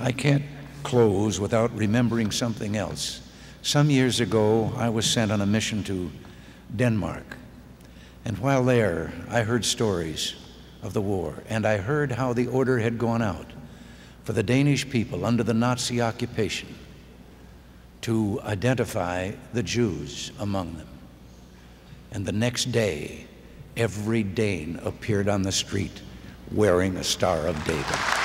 I can't close without remembering something else. Some years ago, I was sent on a mission to Denmark. And while there, I heard stories of the war, and I heard how the order had gone out for the Danish people under the Nazi occupation to identify the Jews among them. And the next day, every Dane appeared on the street wearing a Star of David.